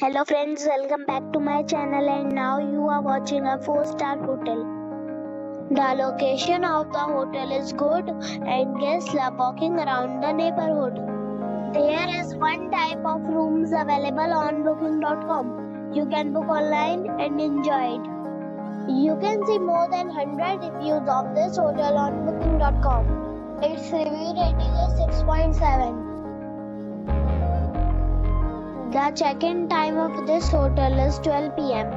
Hello friends, welcome back to my channel and now you are watching a 4-star hotel. The location of the hotel is good and guests love walking around the neighborhood. There is one type of rooms available on booking.com. You can book online and enjoy it. You can see more than 100 reviews of this hotel on booking.com. Its review rating is 6.7. The check-in time of this hotel is 12 pm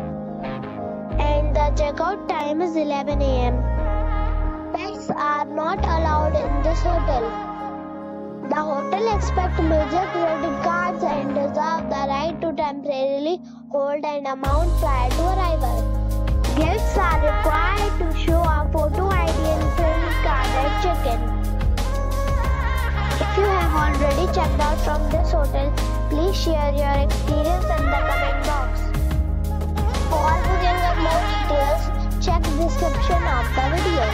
and the checkout time is 11 am. Pets are not allowed in this hotel. The hotel expects major credit cards and reserves the right to temporarily hold an amount prior to arrival. Guests are required already checked out from this hotel, please share your experience in the comment box. For booking or more details, check description of the video.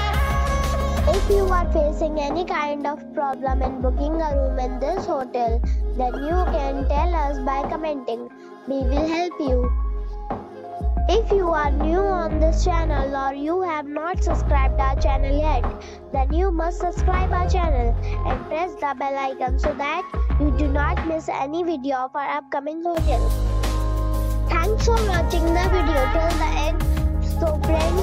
If you are facing any kind of problem in booking a room in this hotel, then you can tell us by commenting. We will help you. If you are new on this channel or you have not subscribed our channel yet, then you must subscribe our channel and press the bell icon so that you do not miss any video of our upcoming hotel. Thanks for watching the video till the end. So friends,